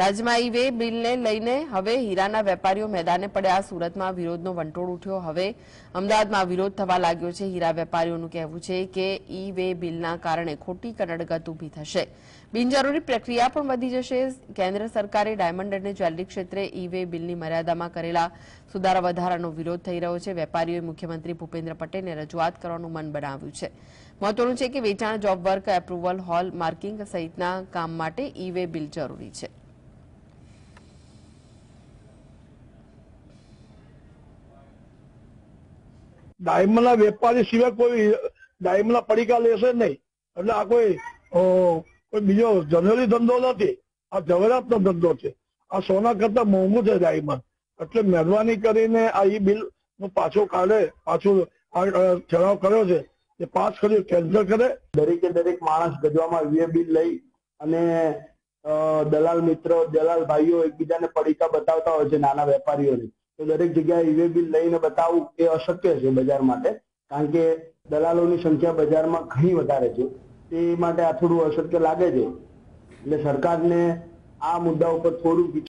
રાજ્યમાં ઈ વે બિલને લઈને હવે હીરાના વેપારીઓ મેદાને પડ્યા. સુરતમાં વિરોધનો વંટોળ ઉઠ્યો. હવે અમદાવાદમાં વિરોધ થવા લાગ્યો છે. હીરા વેપારીઓનું કહેવું છે કે ઈ વે બિલના કારણે ખોટી કનડગત ઊભી થશે. બિનજરૂરી પ્રક્રિયા પણ વધી જશે. કેન્દ્ર સરકારે ડાયમંડ અને જ્વેલરી ક્ષેત્રે ઈ વે બિલની મર્યાદામાં કરેલા સુધારા વધારાનો વિરોધ થઈ રહ્યો છે. વેપારીઓએ મુખ્યમંત્રી ભૂપેન્દ્ર પટેલને રજૂઆત કરવાનું મન બનાવ્યું છે. મહત્વનું છે કે વેચાણ, job work, approval, hallmarking સહિતના કામ માટે ઈ વે બિલ જરૂરી છે. ડાયમંડના વેપારી સિવાય કોઈ ડાયમંડના પડીકા લેશે નહીં. એટલે આ કોઈ કોઈ બીજો જનરલી ધંધો નથી. આ જવેરાતનો ધંધો છે. આ સોના કરતા મોંઘું છે ડાયમંડ. એટલે મહેરબાની કરીને આ ઈ બિલનું પાછો કાઢે, પાછું ઠરાવ કર્યો છે. એ પાસ કર્યો કેન્સલ કરે. દરેકે દરેક માણસ ગજવામાં વીએ બિલ લઈ અને દલાલ મિત્રો, દલાલ ભાઈઓ એકબીજાને પડીકા બતાવતા હોય છે નાના વેપારીઓને. તો દરેક જગ્યાએ ઈવે બિલ લઈને બતાવવું એ અશક્ય છે બજાર માટે. કારણ કે દલાલોની સંખ્યા બજારમાં ઘણી વધારે છે. તે માટે આ થોડું અશક્ય લાગે છે. એટલે સરકારને આ મુદ્દા ઉપર થોડું